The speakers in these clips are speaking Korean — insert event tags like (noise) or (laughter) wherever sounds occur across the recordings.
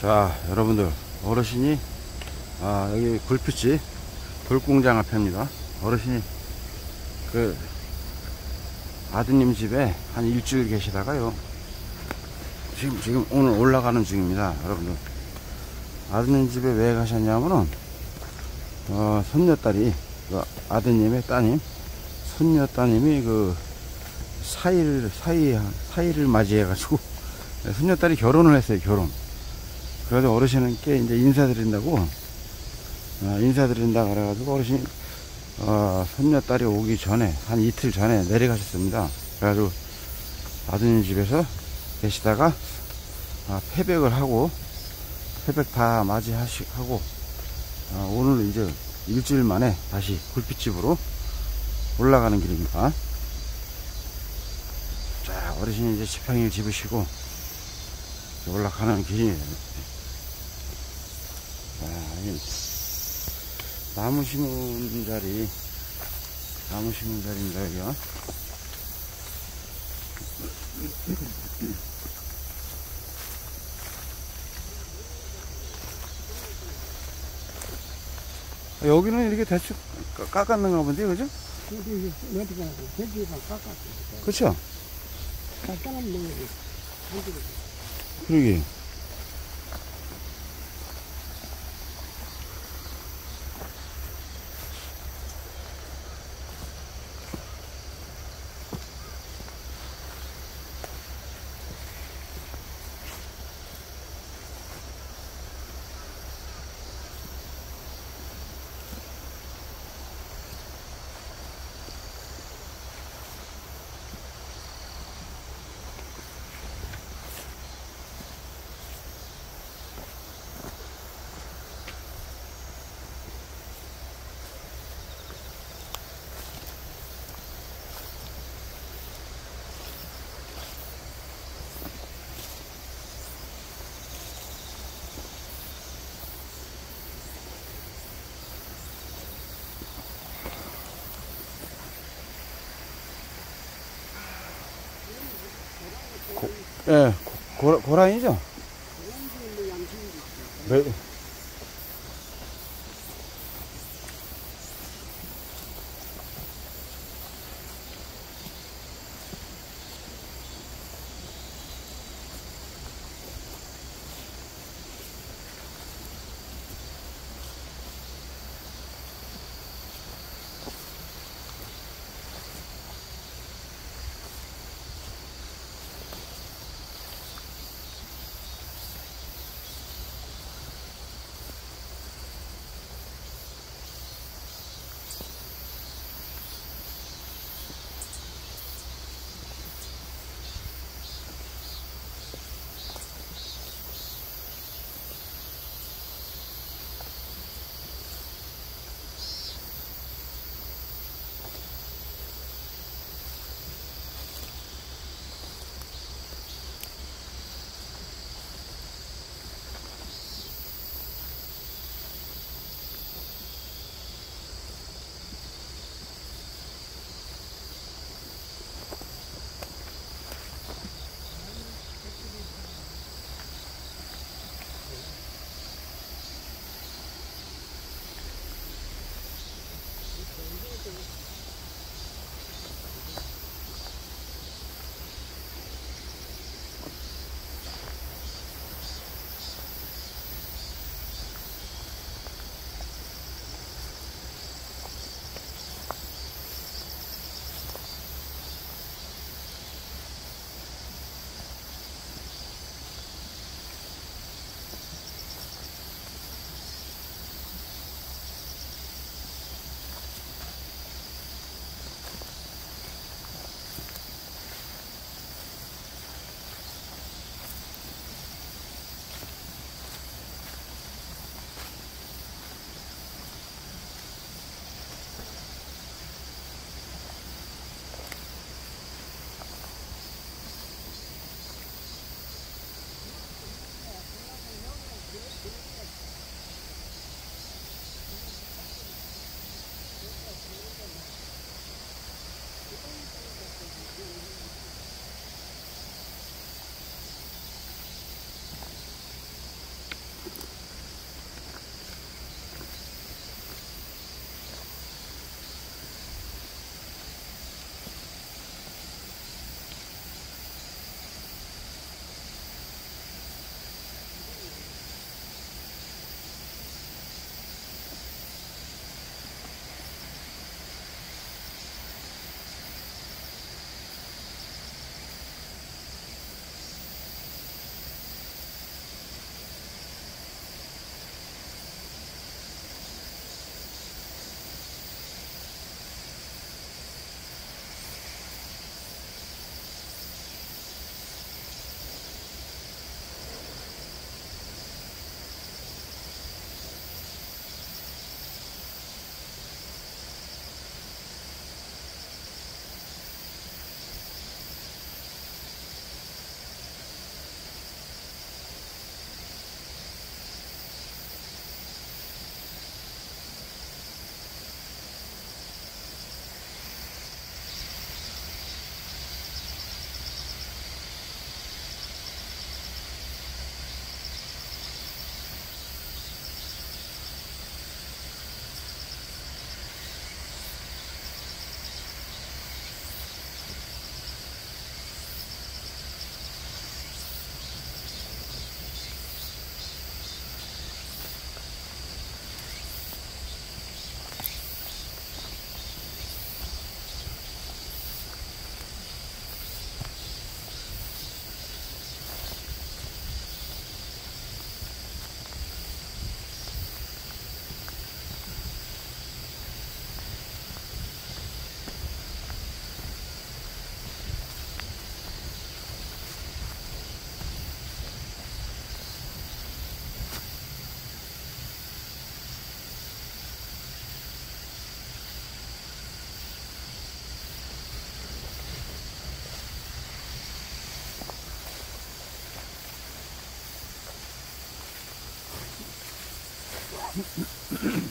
자 여러분들 어르신이 아 여기 굴빛이 돌공장 앞입니다. 어르신이 그 아드님 집에 한 일주일 계시다가요. 지금 지금 오늘 올라가는 중입니다 여러분들. 아드님 집에 왜 가셨냐면은 어 손녀딸이 그 아드님의 따님 손녀 따님이 그 사일 사이 사이를 맞이해 가지고 (laughs) 손녀딸이 결혼을 했어요 결혼. 그래서 어르신께 이제 인사드린다고 어, 인사드린다 그래가지고 어르신 어, 손녀딸이 오기 전에 한 이틀 전에 내려가셨습니다. 그래가지고 아드님 집에서 계시다가 아, 패백을 하고 패백 다 맞이하고 아, 오늘 이제 일주일 만에 다시 굴빛집으로 올라가는 길입니다. 자 어르신이 이제 지팡이를 집으시고 올라가는 길이에요 나무 심은 자리 나무 심은 자리입니다 여기가 여기는 이렇게 대충 깎았는가 본데 그죠? 그 쵸? 그러게 예, 고, 고라니죠? 네. 가수 가방이 그건 Mm-hmm.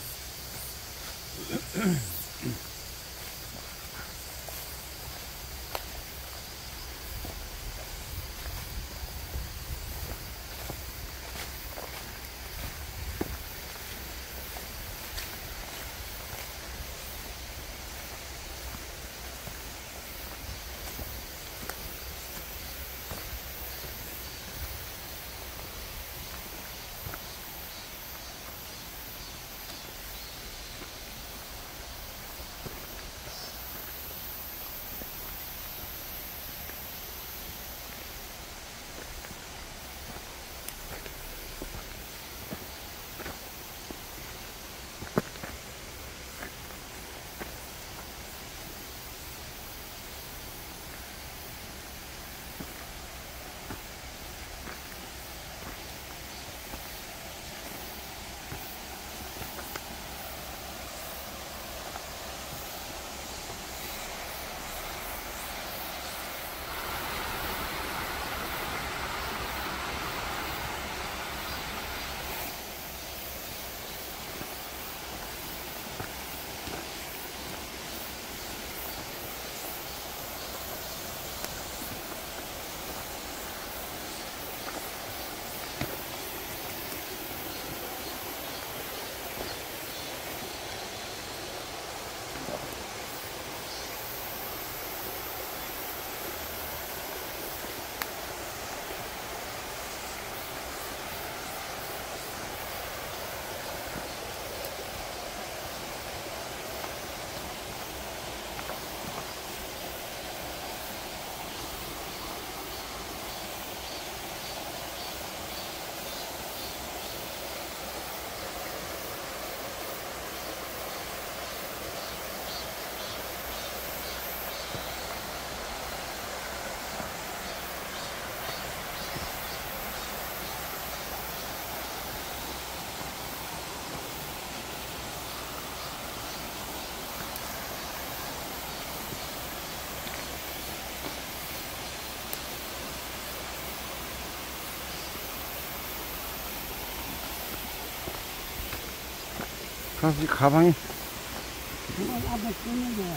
앞에 쓰는 거야.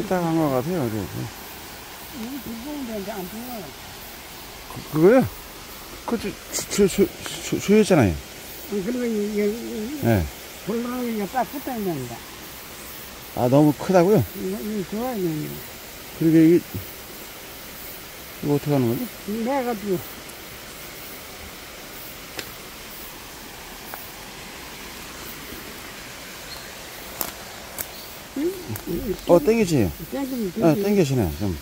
이따 간 것 같아요. 이거. 그, 그거요? 그, 저, 저, 저, 저, 조였잖아요. 그리고 이, 이, 예. 볼랑이가 딱 붙어 있는다. 아, 너무 크다고요? 이거, 이거 좋아야 되는데. 그러게, 이게, 이거 어떻게 하는 거지? 내가 또, 어, 아, 되지. 땡겨지네. 좀.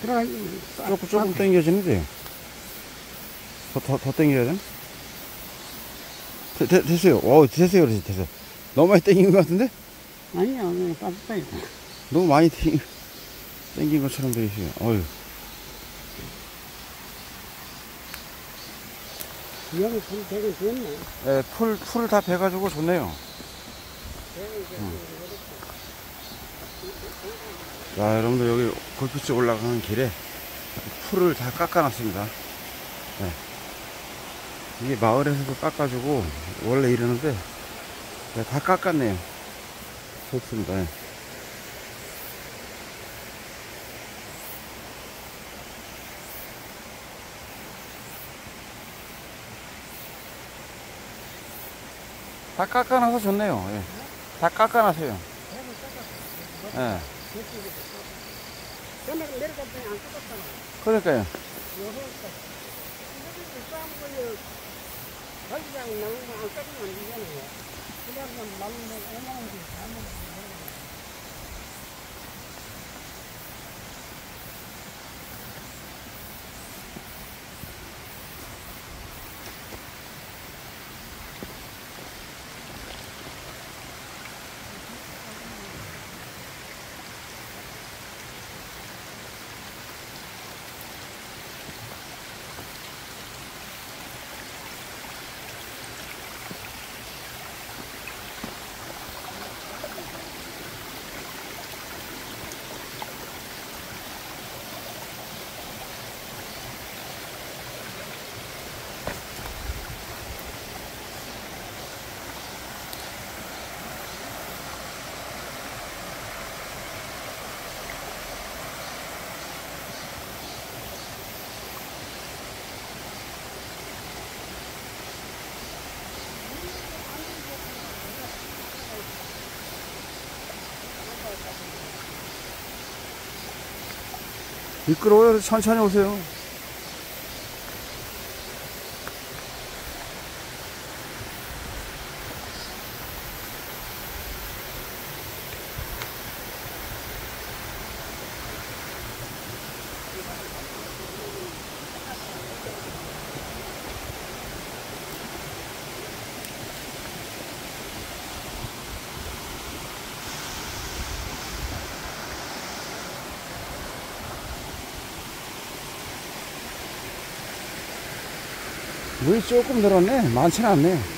들어가, 조금, 조금 땡겨지는데요. 더, 더, 더 땡겨야 되나? 되, 되, 됐어요. 어, 됐어요. 그래서 됐어요. 너무 많이 땡긴 것 같은데? 아니야, 그냥 따뜻해. 너무 많이 땡, 땡긴 것처럼 돼 있어요. 어휴. 여기 불 되게 좋네. 예, 풀, 풀을 다 베가지고 좋네요. 자, 여러분들 여기 골프집 올라가는 길에 풀을 다 깎아놨습니다. 네. 이게 마을에서도 깎아주고 원래 이러는데 네, 다 깎았네요. 좋습니다. 예. 다 깎아놔서 좋네요. 예. 다 깎아놨어요. 예. 그러니까요. 먹는 미끄러워요. 천천히 오세요. 물이 조금 늘었네. 많지는 않네.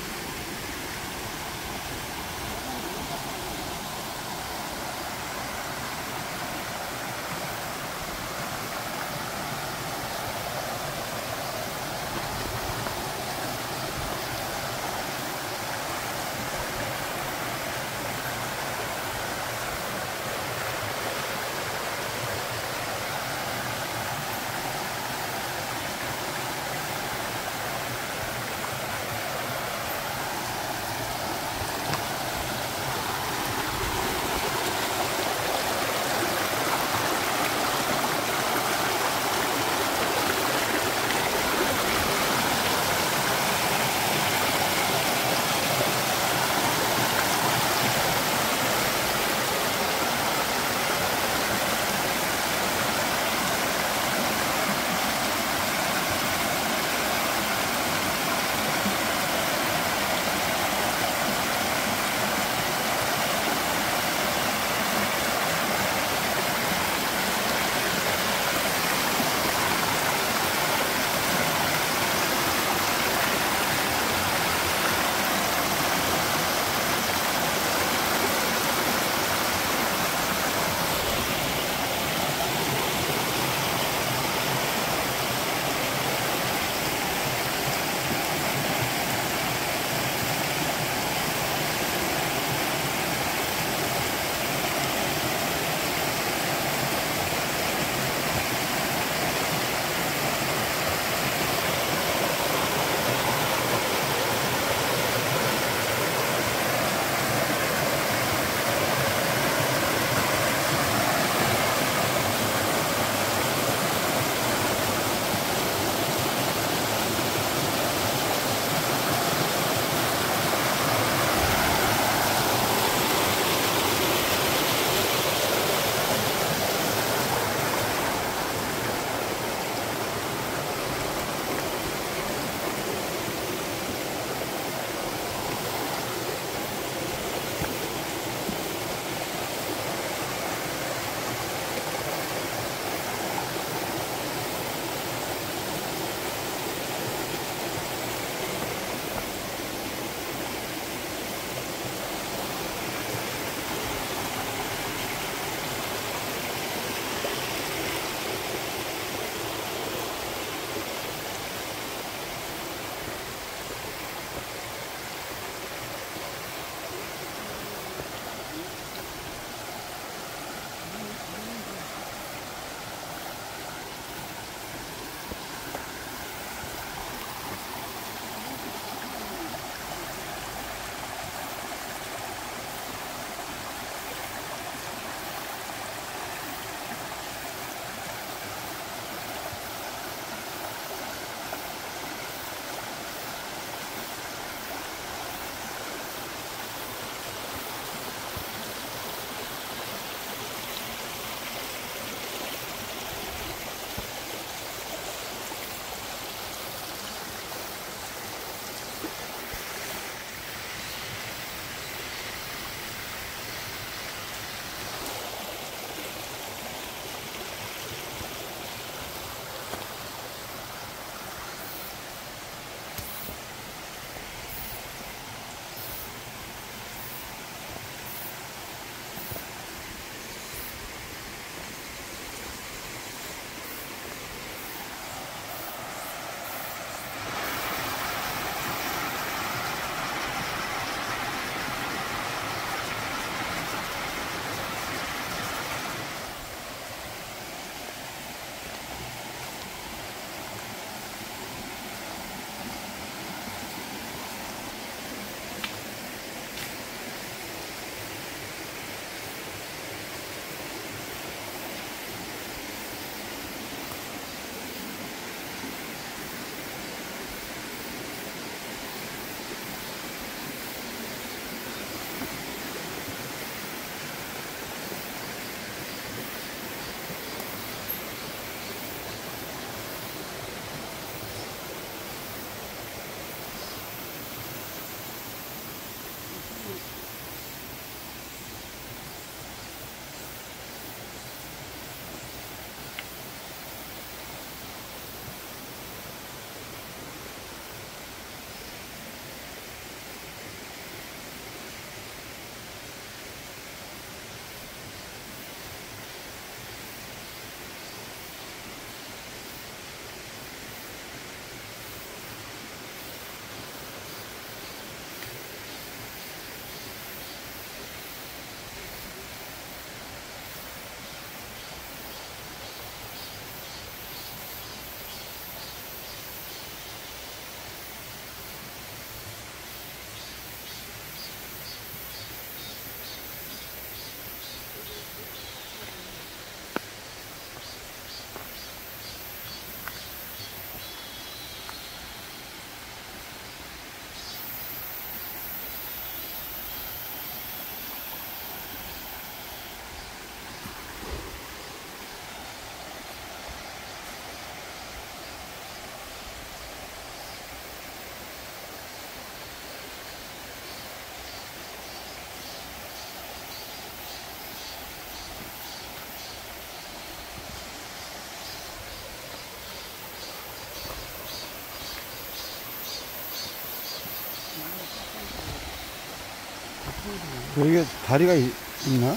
여기 다리가 있, 나?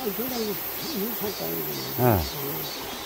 아니, 그냥, 이, 이, 이, 이,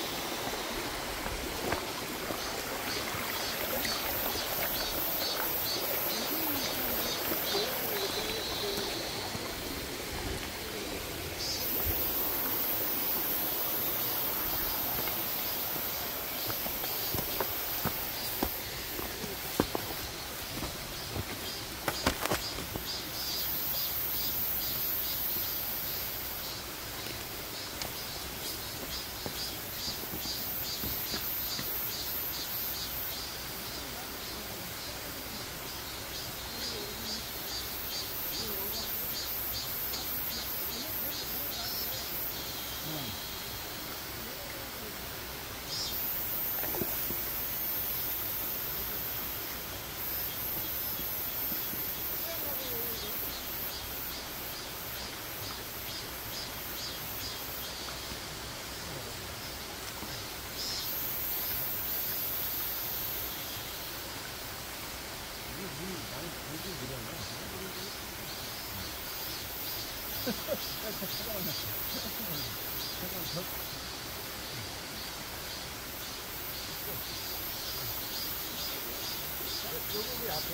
여기 앞에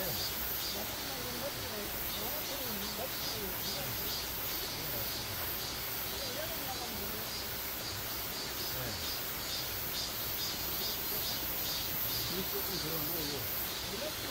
이쪽으로 들어가고 이거 이렇게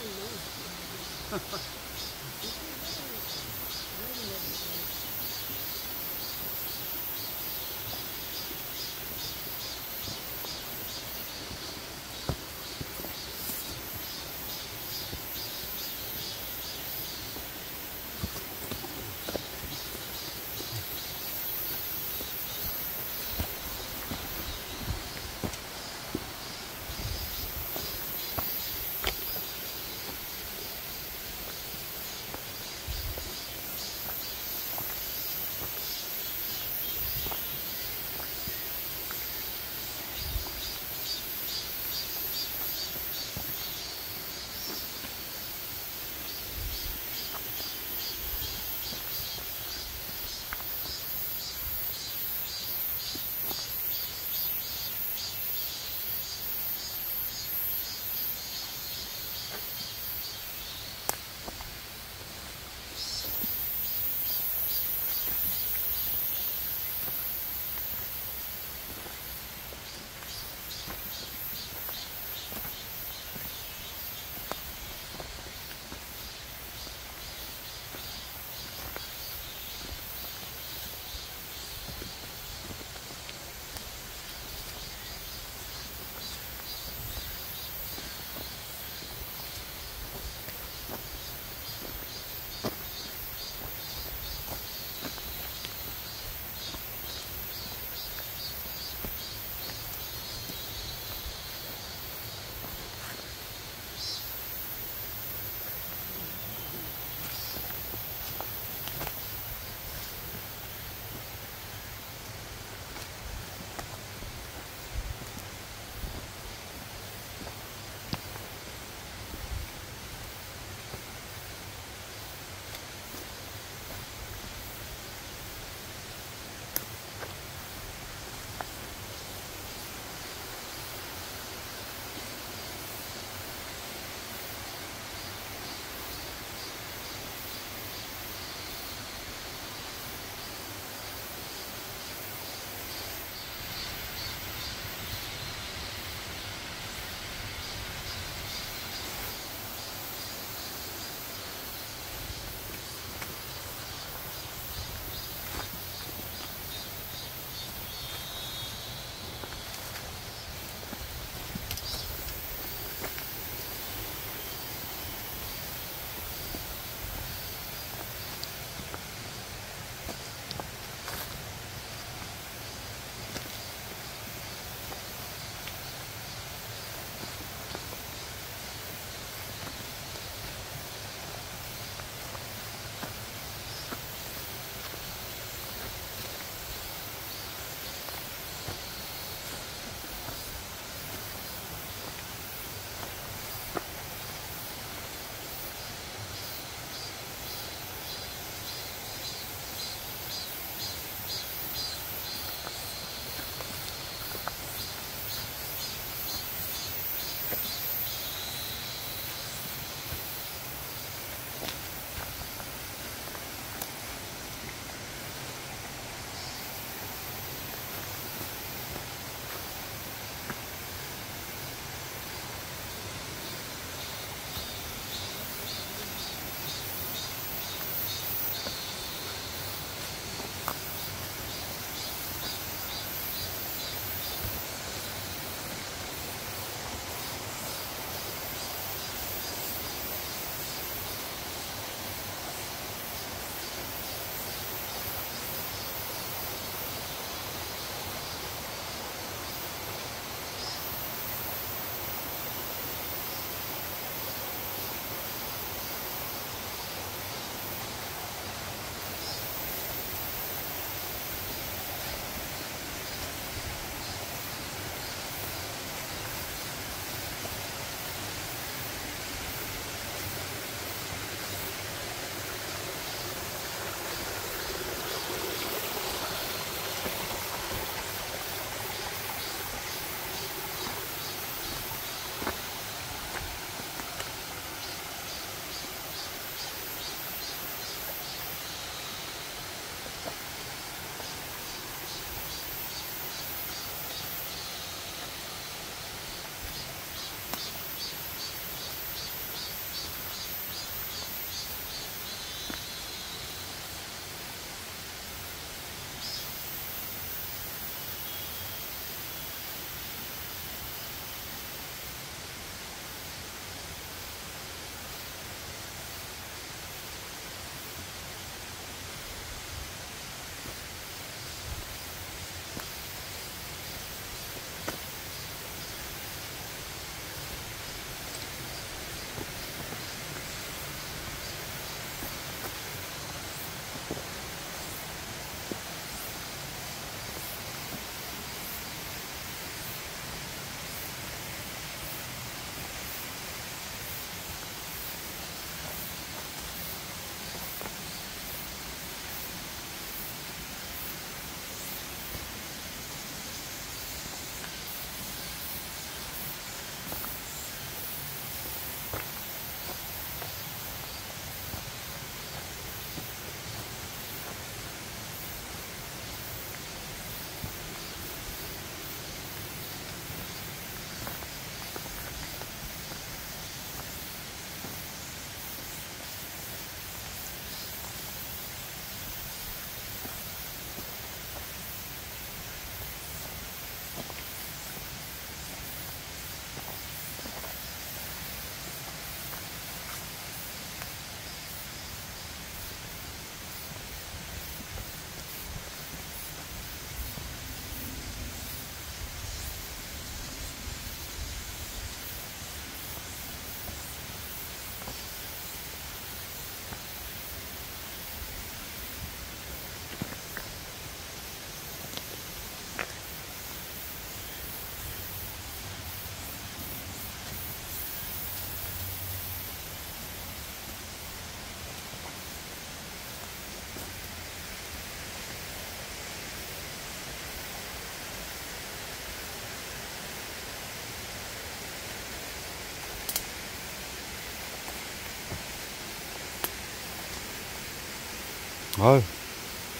아유.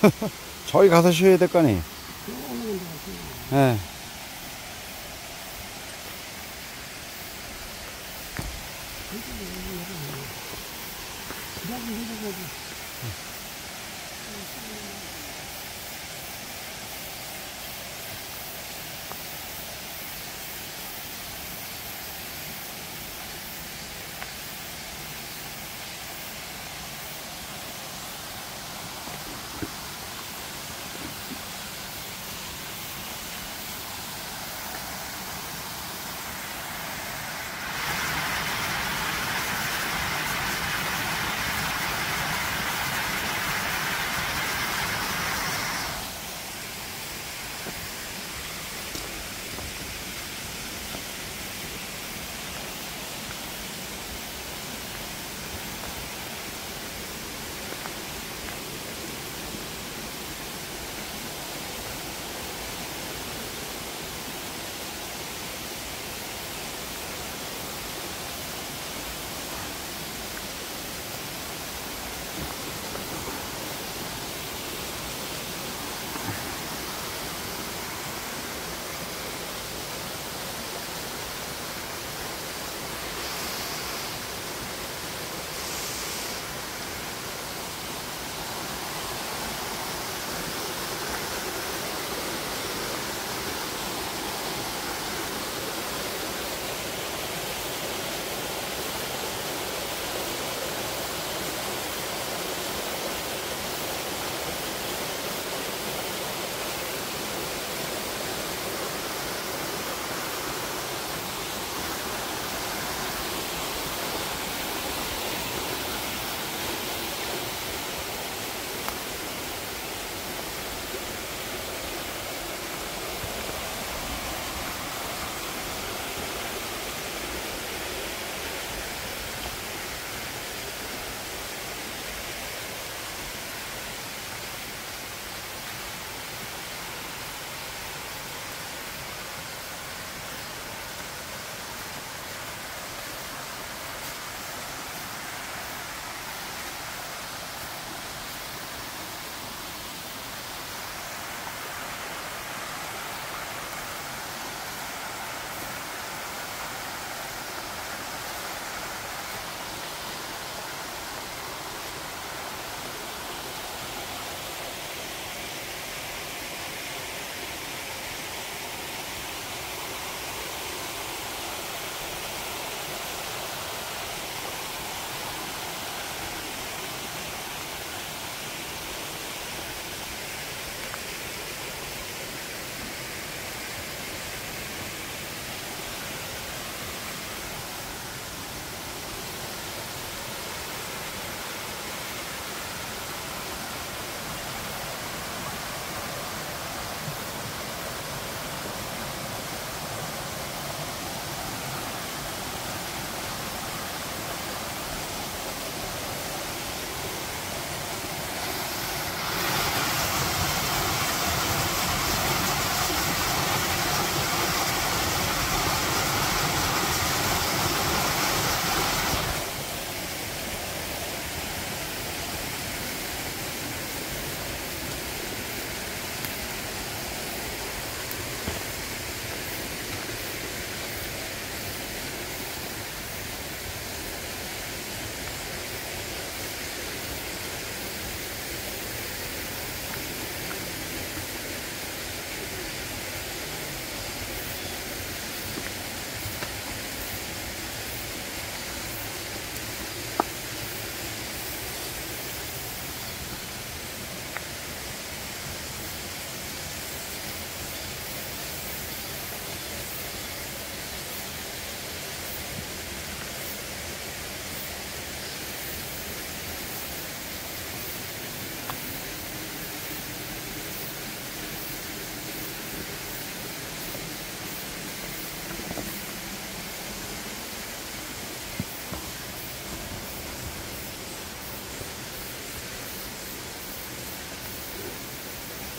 (laughs) 저기 가서 쉬어야 될거 아니. 오는 건데 예. 그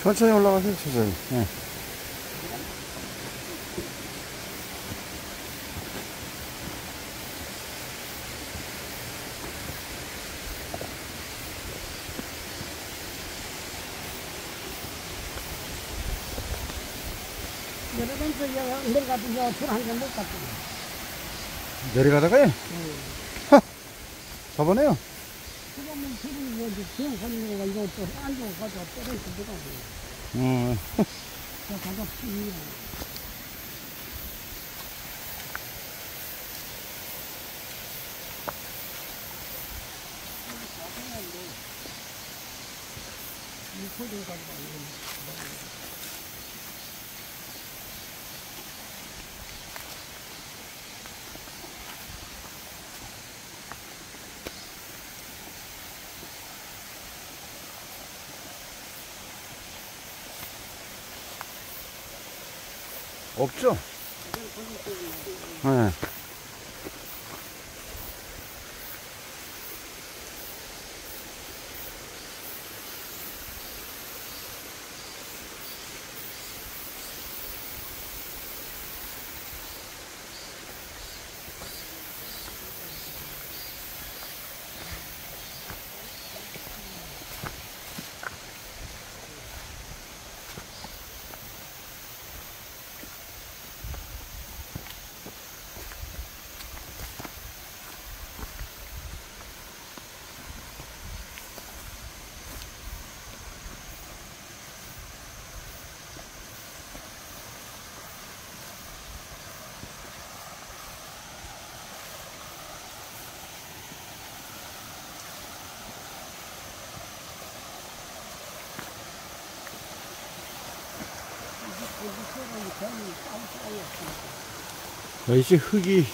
천천히 올라가세요, 천천히. 네. 내려가다가 예? 네. 하! 저번에요? 수영 사는 거가 이거 또 안주고 가져와 때려서 들어가고. 음, 저 가서 피니 없죠? 여기 흙이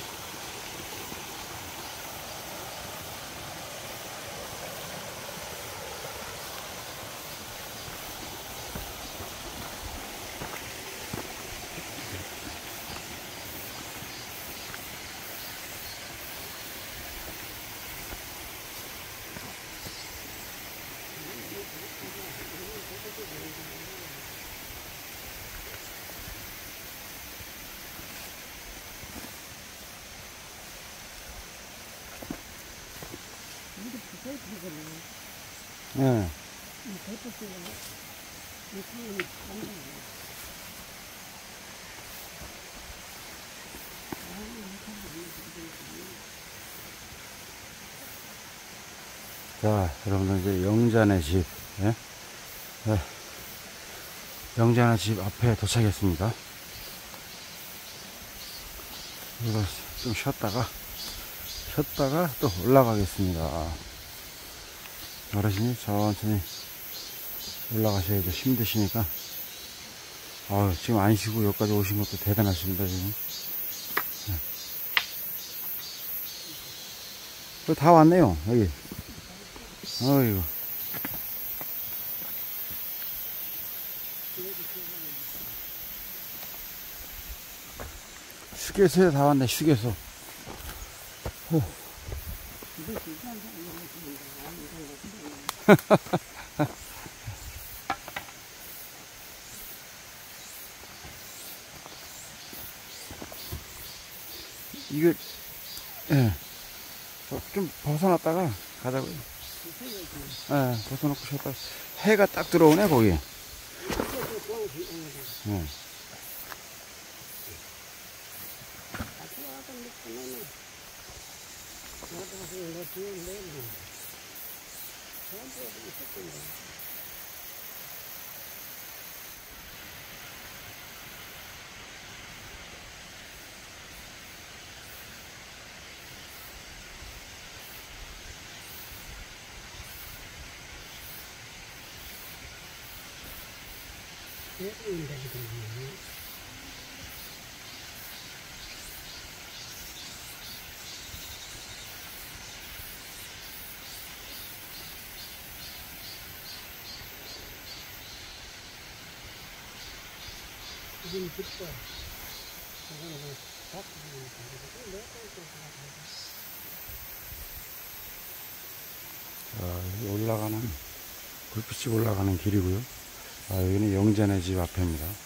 예. 자, 여러분들 이제 영자네 집, 예? 예. 영자네 집 앞에 도착했습니다. 이거 좀 쉬었다가, 쉬었다가 또 올라가겠습니다. 어르신이 천천히 올라가셔야죠. 힘드시니까. 아 지금 안 쉬고 여기까지 오신 것도 대단하십니다, 지금. 네. 어, 다 왔네요, 여기. 어이구. 휴게소에 다 왔네, 휴게소. (laughs) 이거, 예. 어, 좀 벗어놨다가 가자고요. 예, 벗어놓고 쉬었다. 해가 딱 들어오네, 거기. 예. 지금 듣고 저거는 뭐 바꾸는 거 아, 여기 올라가는, 불빛이 올라가는 길이고요. 아, 여기는 영자네 집 앞입니다.